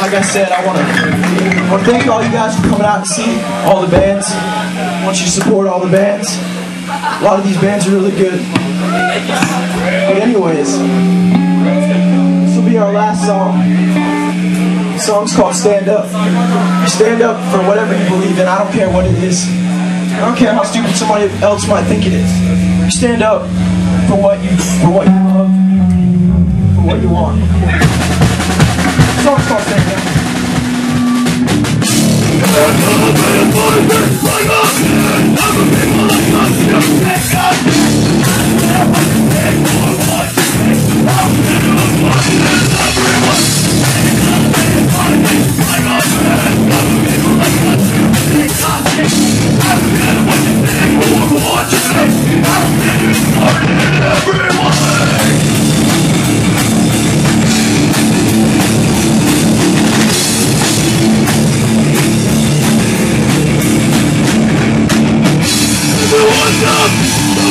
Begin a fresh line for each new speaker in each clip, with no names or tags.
like I said, I want to want to thank all you guys for coming out to see all the bands. I want you to support all the bands. A lot of these bands are really good. But anyways, this will be our last song. The song's called Stand Up. You stand up for whatever you believe in. I don't care what it is. I don't care how stupid somebody else might think it is. You stand up for what you for what you love, for what you want. jogos conseguem.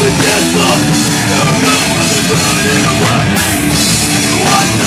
The song's called Stand Up.
Alright,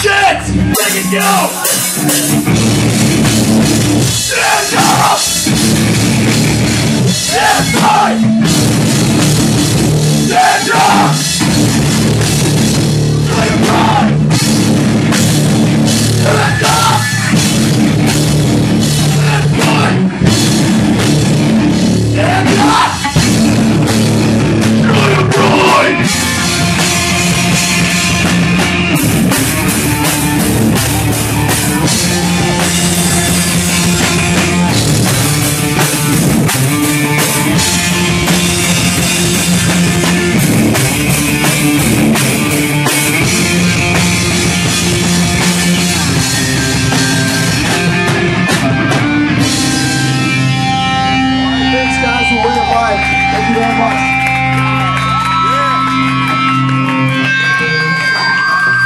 Chance! Take it go! to a. Thank you very much.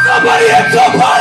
Somebody hit somebody!